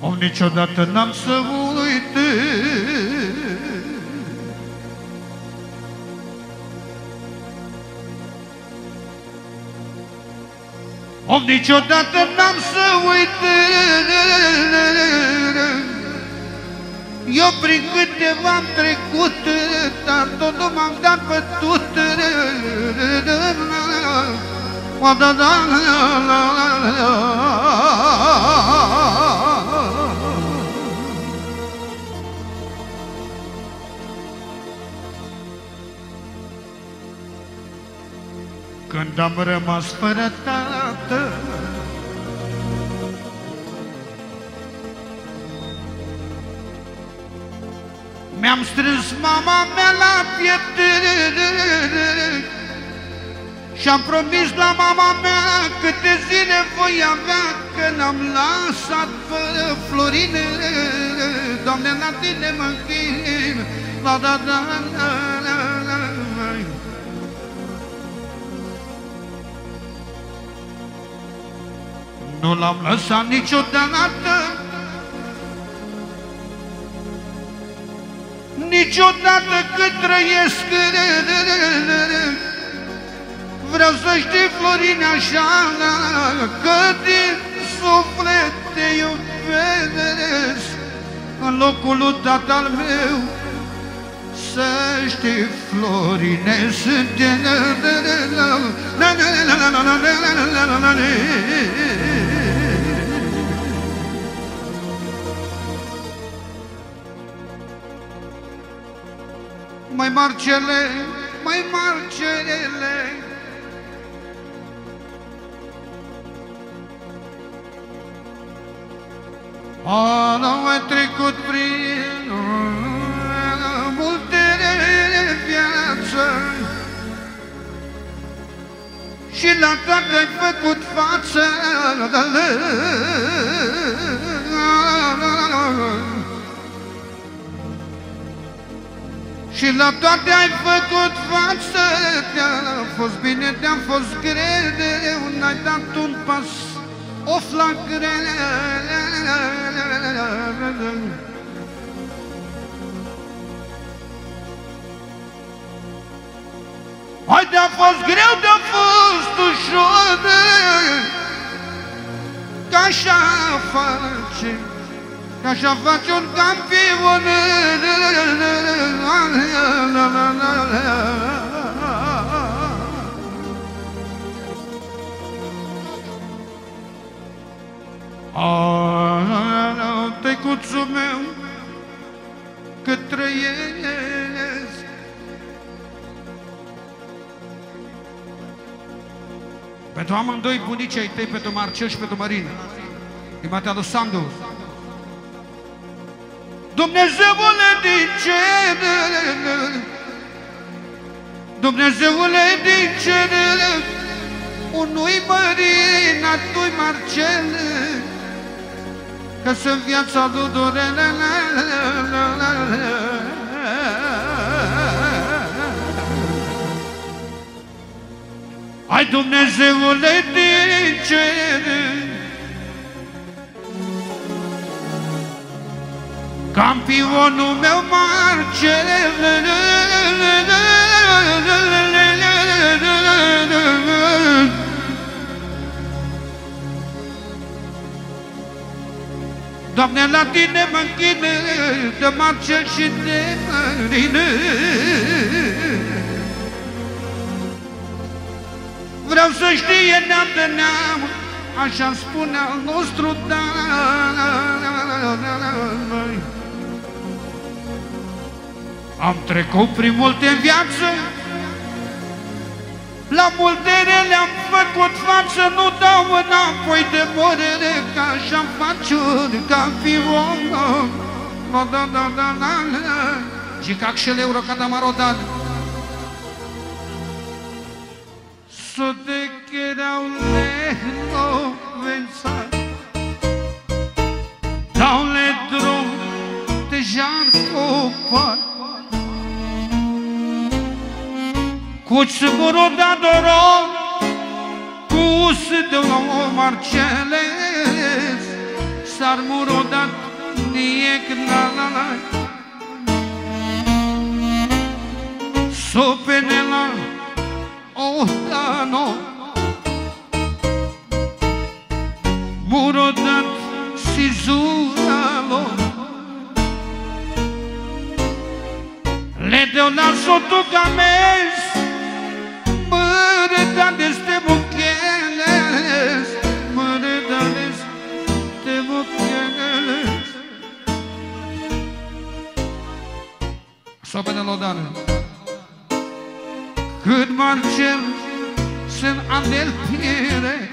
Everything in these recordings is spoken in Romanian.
Om, niciodată n-am să uit. Om, niciodată n-am să uit. Eu prin câteva am trecut Dar tot nu m-am dat pe tot. O, da, da, la, la, la, la. Când am rămas fără tată. Mi-am strâns mama mea la piept Și-am promis la mama mea câte zile voi avea Că n-am lăsat fără florine Doamne, la tine mă închin La da da da da Nu l-am lăsat niciodată. Niciodată cât trăiesc. Vreau să știi, Florine, așa Că din suflet te iubesc În locul lui tatăl meu Să știi, Florine, sunt Mai Marcele, mai Marcele Am mai trecut prin la toate ai făcut față. Și la toate ai făcut față Te-a fost bine, te-a fost greu N-ai dat un pas. Of la Hai, de-a fost greu, de-a fost ușor Că așa face Că așa face un campion. Tăicuțul Pentru amândoi bunicii ai tăi, pentru Marcel și pentru Marina Din Matea lui Sandu. Dumnezeule din cer Dumnezeule din cer Unui Marina, tu-i Marcel. Că sunt viața lui Dorele Ai Dumnezeule din cer. Campionul meu Marcel. Doamne, la tine mă închin de Marcel și de Marină Vreau să știe neam de neam Așa spune al nostru Dan Am trecut prin multe în viață La multe rele am făcut față Nu dau înapoi de morere că așa-mi faci ca fi om. Da, da, da, da, da Și ca și leu răcata marodat جان خوب کن کوچ برو ندارم کوس دوامر چلس سر مرادت نیک نلالای سوپنلا اوهدانو Muradat sizur Leonardo Tugames Mără de-a de este bucheles Mără de-a de este bucheles Așa pe nelodare Cât mă cer sunt ani de tine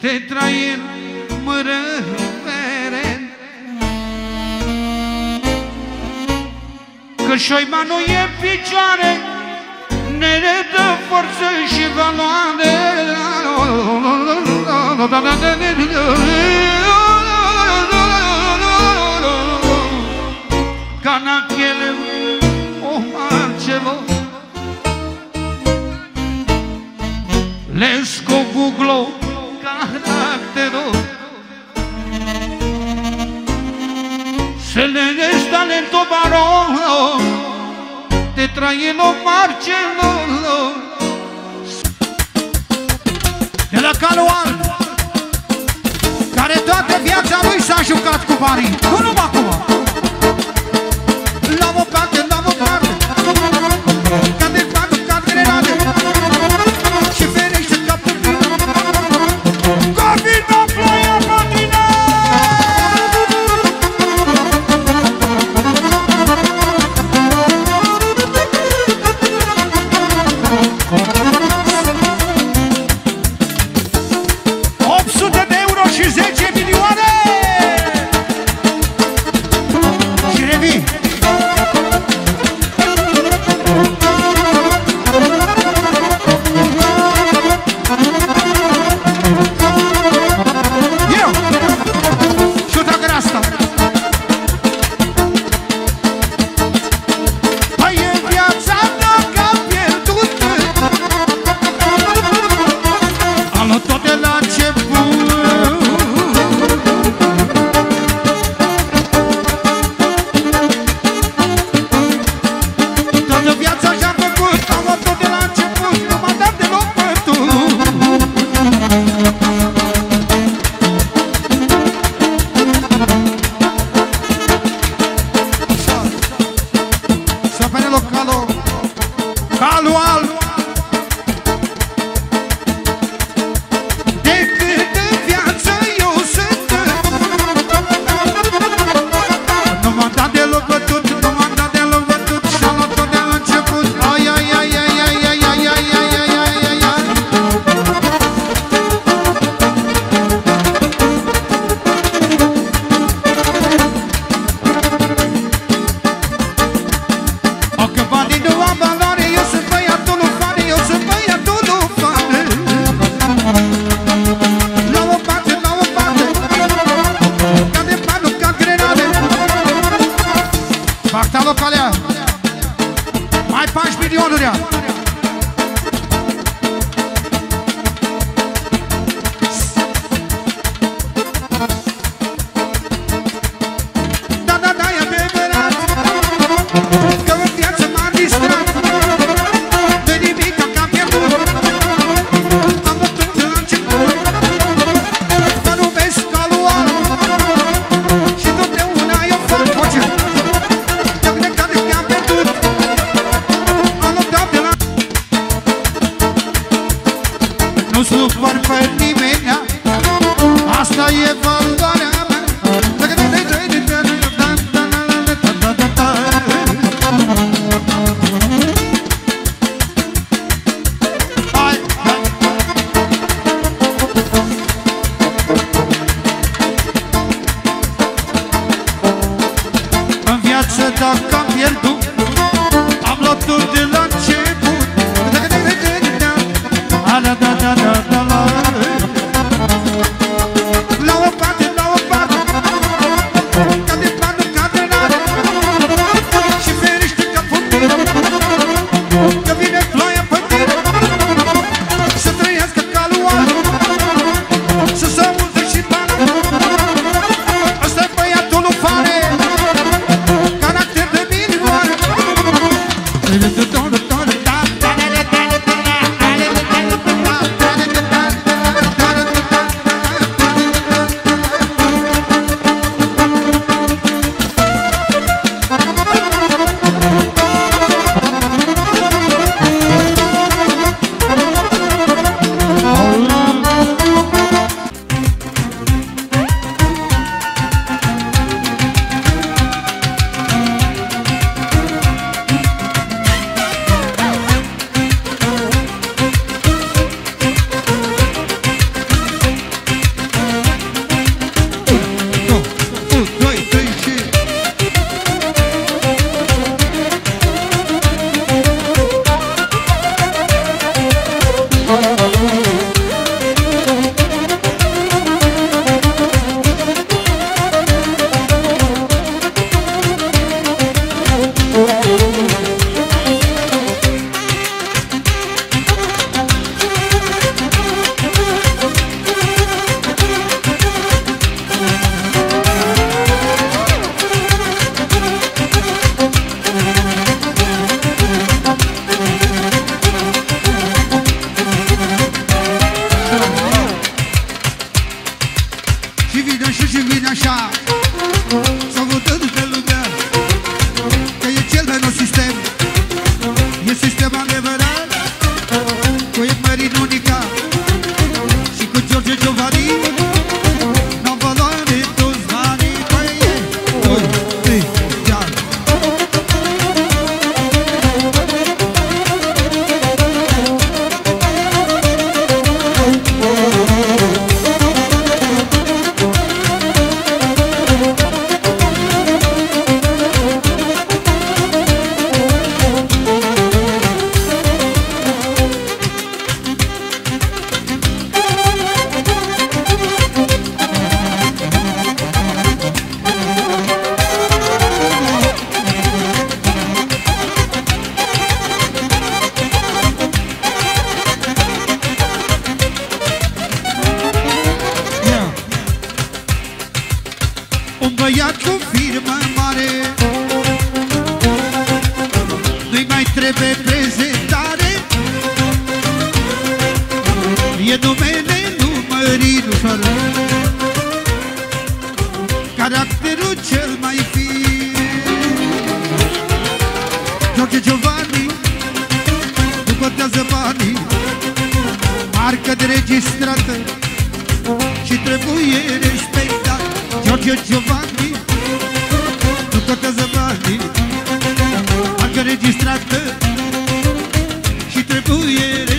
Te trăim mără Că șoima nu e în picioare Ne dă forță și valoare. Ca în achele o Marcelo Lesco Google Caractero Se le des talento varón Te traen los Marcelo De la Caluan Care toată viața lui s-a jucat cu banii Nu numai acum milioanuri. Viață dacă am pierdut Am luat tot de la început Da, da, da, da, da, da, la La Și vine așa și vine așa. S-au votat pe lumea Că e cel mai nou sistem. E sistem adevărat Cu Marin Unica Și cu George Giovanni Un băiat cu firmă mare. Nu-i mai trebuie prezentare. E numele numărit ușor Caracterul cel mai fin. George Giovanni Nu contează banii Marcă de registrată și trebuie respectat George Giovanni Nu contează banii Marcă registrată Și trebuie